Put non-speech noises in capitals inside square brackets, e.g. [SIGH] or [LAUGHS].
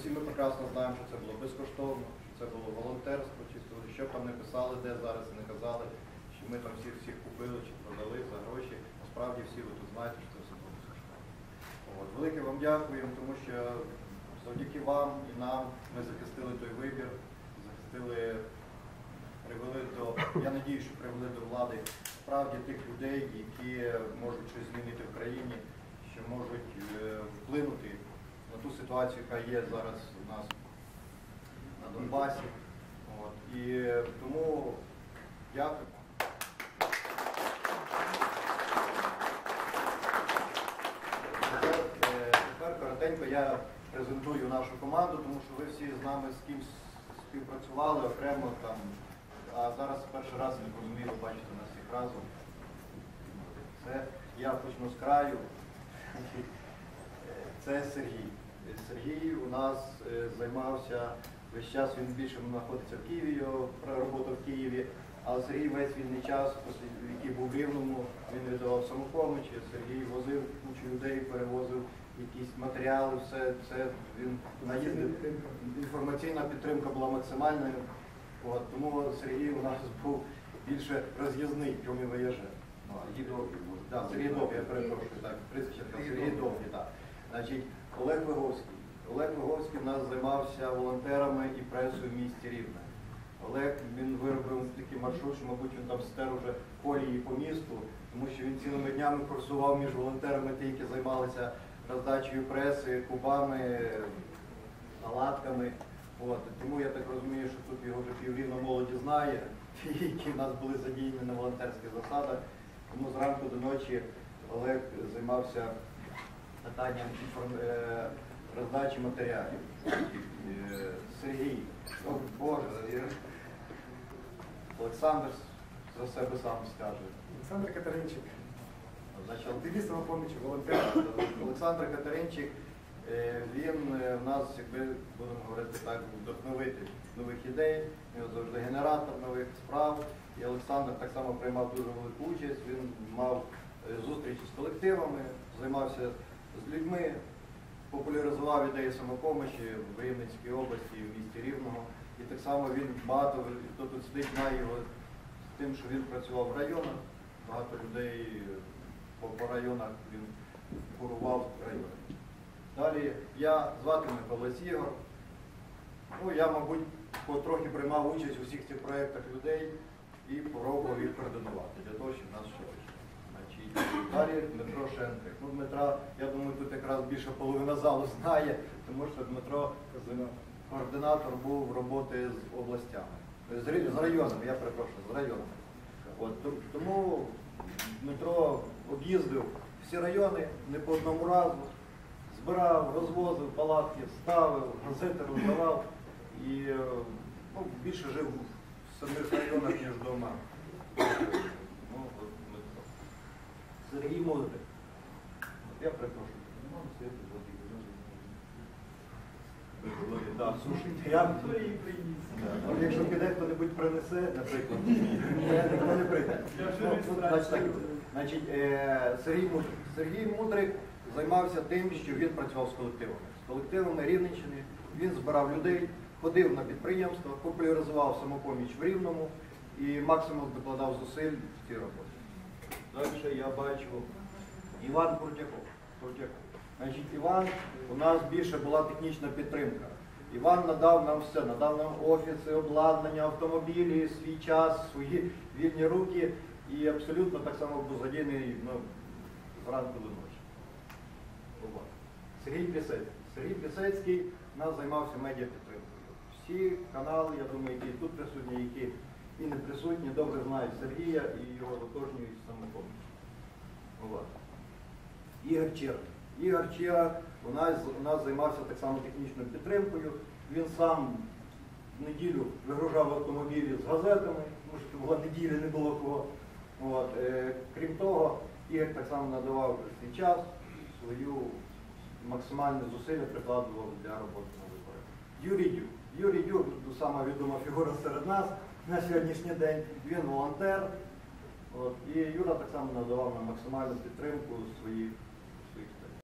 всі ми прекрасно знаємо, що це було безкоштовно, що це було волонтерство, чисто, що там не писали, де зараз не казали, що ми там всіх всіх купили чи продали за гроші. Насправді всі ви тут знаєте, що це все було безкоштовно. От. Велике вам дякуємо, тому що завдяки вам і нам ми захистили той вибір, захистили, привели до, я надію, що привели до влади справді тих людей, які можуть щось змінити в країні, що можуть е, вплинути ту ситуацію, яка є зараз у нас на Донбасі. От. І тому дякую. Тепер, е, коротенько я презентую нашу команду, тому що ви всі з нами з кимось співпрацювали окремо там. А зараз перший раз я розумію, бачите нас всіх разом. Це я почну з краю. Це Сергій. Сергій у нас е, займався весь час, він більше знаходиться в Києві, його робота в Києві. Але Сергій весь вільний час, який був в Рівному, він віддавав самопомочі. Сергій возив кучу людей, перевозив якісь матеріали, все це він наїздив. Інформаційна підтримка була максимальною. От, тому Сергій у нас був більше роз'їзний, чому. Ну, Сергій Довгий був. Сергій Довгий, я перепрошую, так, прізвище Сергій Довгий, так. Значить, Олег Виговський. Олег Виговський у нас займався волонтерами і пресою в місті Рівне. Олег він виробив такий маршрут, що, мабуть, він там стер уже колії по місту, тому що він цілими днями курсував між волонтерами, ті, які займалися роздачею преси, кубами, наладками. От. Тому я так розумію, що тут його вже піврівно молоді знає, ті, [LAUGHS] які в нас були задіяні на волонтерських засадах. Тому зранку до ночі Олег займався питанням е, роздачі матеріалів. Е, Сергій, о Боже, Олександр за себе сам скаже. Олександр Катеринчик, активіст самопомічі, волонтер. Олександр Катеринчик, е, він в нас, якби будемо говорити так, вдохновитель нових ідей, він завжди генератор нових справ. І Олександр так само приймав дуже велику участь. Він мав зустрічі з колективами, займався з людьми, популяризував ідеї самопомощі в Рівненській області, в місті Рівного. І так само він багато, хто тут сидить, знає його з тим, що він працював в районах. Багато людей е, по, по районах він курував райони. Далі я звати Павлець Ігор. Ну, я, мабуть, потрохи приймав участь у всіх цих проєктах людей і пробував їх координувати для того, щоб нас що вийшло. Значить, далі Дмитро Шенкик. Ну, Дмитра, я думаю, тут якраз більше половина залу знає, тому що Дмитро координатор був роботи з областями. З, районами, я перепрошую, з районами. От, тому Дмитро об'їздив всі райони не по одному разу, збирав, розвозив палатки, ставив, газети роздавав і ну, більше жив в самих районах, ніж вдома. Сергій Мудрик. Я перепрошую. не можу стояти я... Да, але Якщо піде хто-небудь принесе, наприклад, ніхто не прийде. Ну, значить, е, Сергій Мудрик. Сергій Мудрик займався тим, що він працював з колективами. З колективами Рівненщини. Він збирав людей, ходив на підприємства, популяризував самопоміч в Рівному і максимум докладав зусиль в цій роботі. Далі я бачу Іван Крутяков. Крутяков. Значить, Іван, у нас більше була технічна підтримка. Іван надав нам все, надав нам офіси, обладнання, автомобілі, свій час, свої вільні руки і абсолютно так само був задіяний ну, зранку до ночі. Сергій Плісецький. Сергій Плісецький нас займався медіапідтримкою. Всі канали, я думаю, які тут присутні, які і не присутні, добре знають Сергія і його отожнюють самопоміч. Ігор Черник. Ігор Чера у нас, у нас займався так само технічною підтримкою. Він сам в неділю вигружав автомобілі з газетами, тому що була неділя, не було кого. От. Е, крім того, Ігор так само надавав свій час, свою максимальне зусилля прикладував для роботи на виборах. Юрій Дюк. Юрій Дюк, сама відома фігура серед нас на сьогоднішній день. Він волонтер. От. І Юра так само надавав нам максимальну підтримку своїх